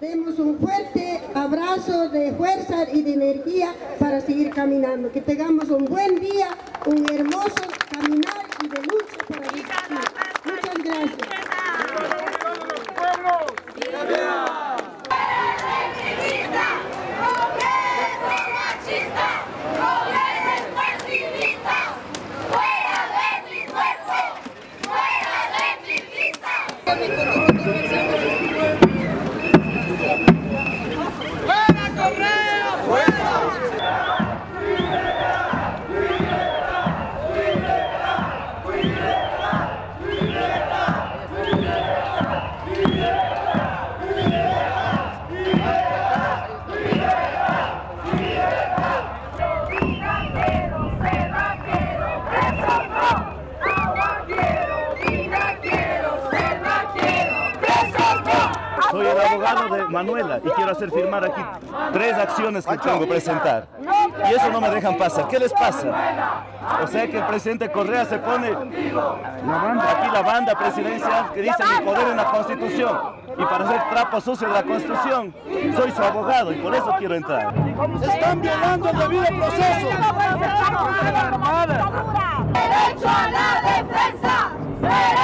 Demos un fuerte abrazo de fuerza y de energía para seguir caminando. Que tengamos un buen día, un hermoso Soy el abogado de Manuela y quiero hacer firmar aquí tres acciones que tengo que presentar. Y eso no me dejan pasar. ¿Qué les pasa? O sea que el presidente Correa se pone aquí la banda presidencial que dice mi poder en la Constitución. Y para hacer trapo sucio de la Constitución, soy su abogado y por eso quiero entrar. Están violando el debido proceso. Derecho a la defensa.